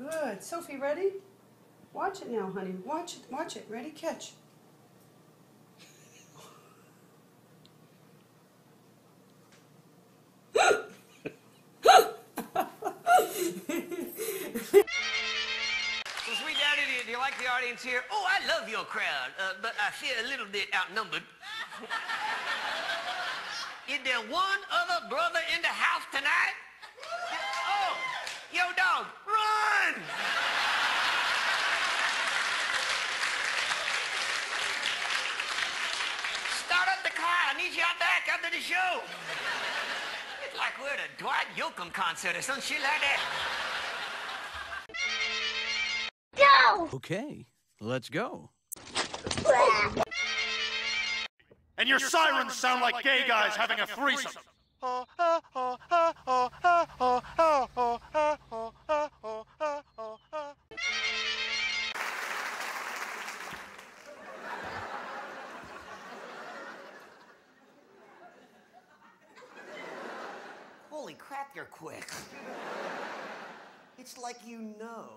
Good. Sophie, ready? Watch it now, honey. Watch it. Watch it. Ready? Catch. So, sweet daddy, do you, do you like the audience here? Oh, I love your crowd, uh, but I feel a little bit outnumbered. Is there one other brother in the house the car. I need you out back after the show. It's like we're at a Dwight Yoakam concert or some shit like that. Go! Okay, let's go. And your sirens sound like gay guys having a threesome. Holy crap, you're quick. It's like you know.